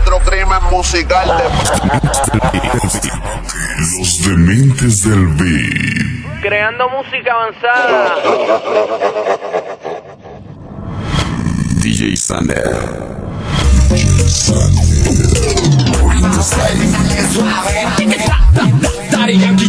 otro crimen musical de... Los dementes del beat. Creando música avanzada. DJ Sander. Daddy Yankee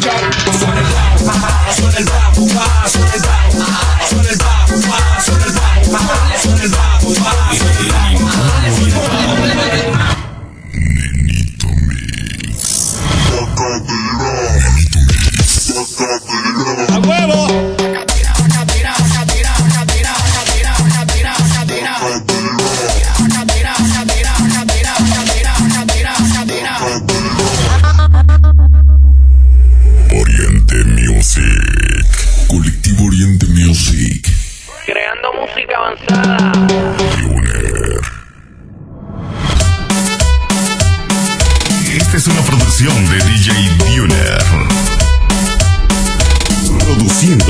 ¡A huevo! Oriente Music. Colectivo Oriente Music. Creando música avanzada. Esta es una producción de DJ Pioneer. Produciendo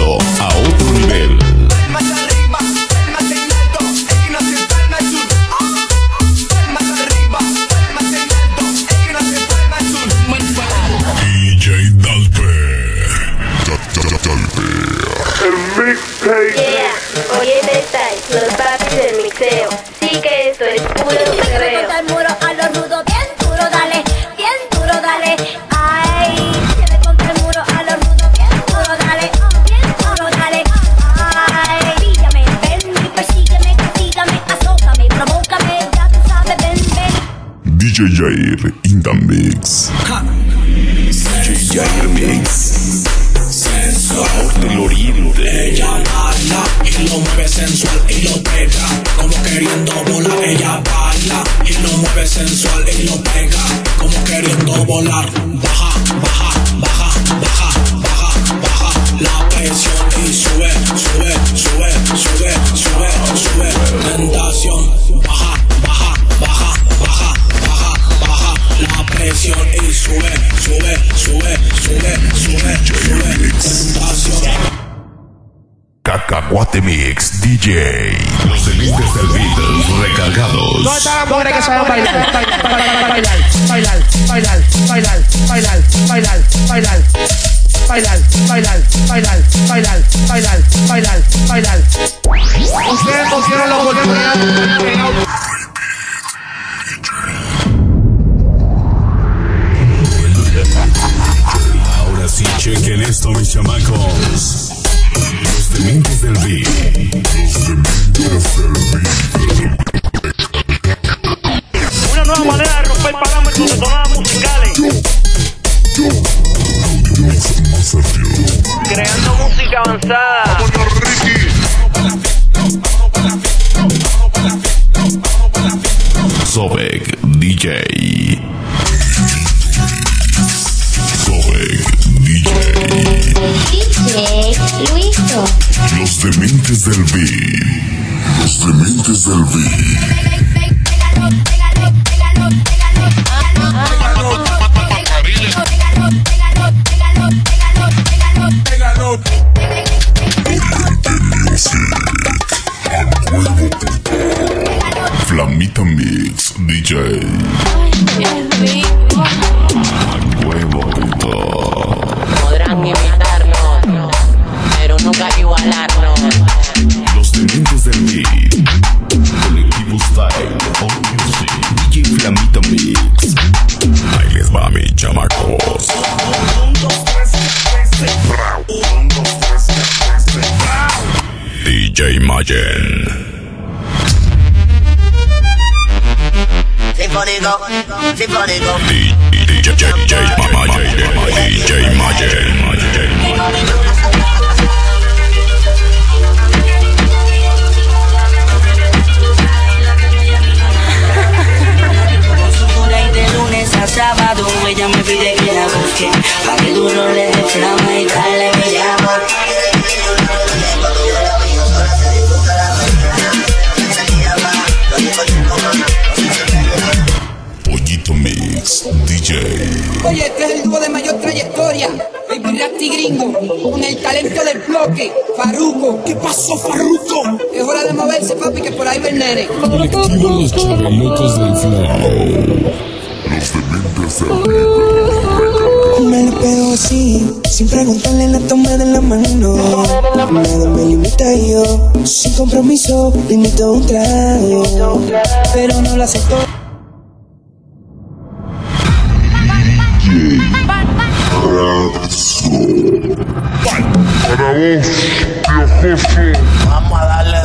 DJ Jair in the mix. DJ Jair Mix. Oriente. Sube, sube, sube, sube, sube, sube. Cacahuate Mix DJ. Los dementes del beat recargados. ¿Dónde están las mujeres que saben bailar? Bailar, bailar, bailar, bailar, bailar, bailar, bailar, bailar. Bailar, bailar, bailar, bailar, bailar, bailar, bailar. Ustedes pusieron la oportunidad. Chequen esto, mis chamacos. Los dementes del beat. Los dementes del Una nueva manera de romper parámetros de tonadas musicales. Afilado. Creando música avanzada. Sobek DJ. Los dementes del beat. Los dementes del beat. Flamita Mix DJ. DJ Mayen. Sinfónico, sinfónico. DJ DJ. DJ Mayen. sábado ella me pide que la busque Pa' que duro le dé flama y dale Oye, este es el dúo de mayor trayectoria. Baby Nasty Gringo, con el talento del bloque, Farruko. ¿Qué pasó, Farruko? Es hora de moverse, papi, que por ahí va el nene. Los Chavalocos del Flow. Los dementes del. Me lo pego así, sin preguntarle la toma de la mano. Nada me limita y yo, sin compromiso, a un trago. Pero no lo acepto. Vamos a darle.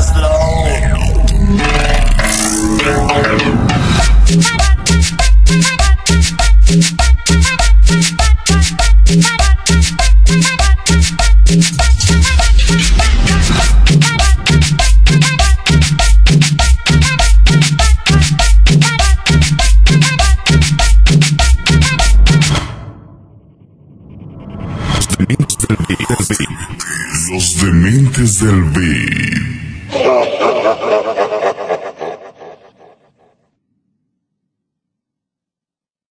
Los dementes del beat.